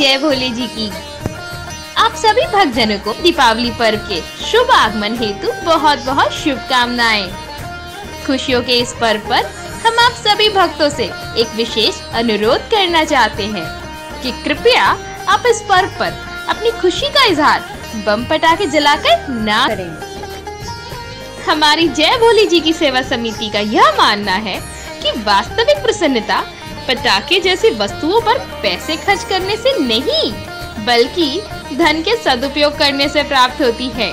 जय भोले जी की। आप सभी भक्तजनों को दीपावली पर्व के शुभ आगमन हेतु बहुत बहुत शुभकामनाएँ। खुशियों के इस पर्व पर हम आप सभी भक्तों से एक विशेष अनुरोध करना चाहते हैं कि कृपया आप इस पर्व पर अपनी खुशी का इजहार बम पटाखे जलाकर ना करें। हमारी जय भोली जी की सेवा समिति का यह मानना है कि वास्तविक प्रसन्नता पटाखे जैसी वस्तुओं पर पैसे खर्च करने से नहीं, बल्कि धन के सदुपयोग करने से प्राप्त होती है।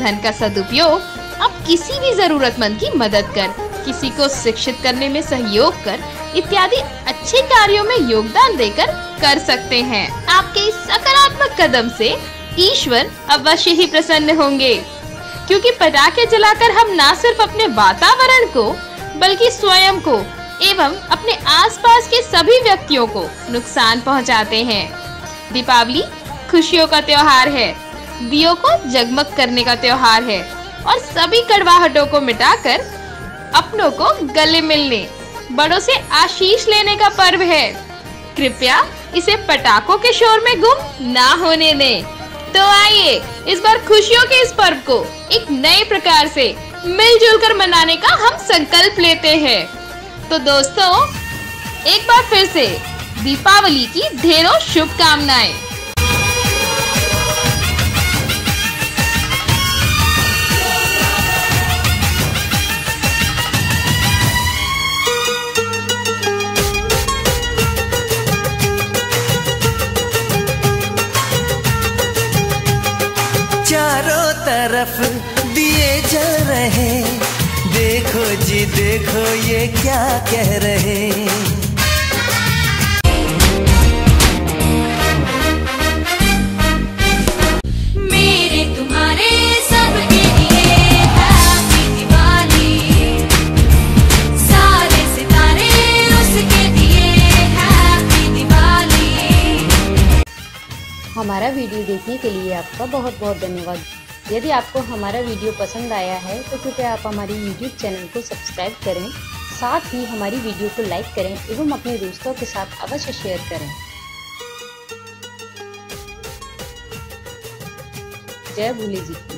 धन का सदुपयोग आप किसी भी जरूरतमंद की मदद कर, किसी को शिक्षित करने में सहयोग कर, इत्यादि अच्छे कार्यों में योगदान देकर कर सकते हैं। आपके इस सकारात्मक कदम से ईश्वर अवश्य ही प्रसन्न होंगे, क्योंकि पटाखे जलाकर हम न सिर्फ़ अपने वातावरण को, बल्कि स्वयं को एवं अपने आसपास के सभी व्यक्तियों को नुकसान पहुंचाते हैं। दीपावली खुशियों का त्योहार है, दियो को जगमग करने का त्योहार है और सभी कड़वाहटों को मिटाकर अपनों को गले मिलने, बड़ों से आशीष लेने का पर्व है। कृपया इसे पटाखों के शोर में गुम ना होने दें। तो आइए इस बार खुशियों के इस पर्व को एक नए प्रकार से मिलजुल कर मनाने का हम संकल्प लेते हैं। तो दोस्तों, एक बार फिर से दीपावली की ढेरों शुभकामनाएँ। चारों तरफ़ दिए जल रहे देखो जी देखो ये क्या कह रहे मेरे तुम्हारे सबके लिए दिवाली। सारे सितारे उसके दिए दिवाली। हमारा वीडियो देखने के लिए आपका बहुत बहुत धन्यवाद। यदि आपको हमारा वीडियो पसंद आया है तो कृपया आप हमारे यूट्यूब चैनल को सब्सक्राइब करें। साथ ही हमारी वीडियो को लाइक करें एवं अपने दोस्तों के साथ अवश्य शेयर करें। जय भोले जी।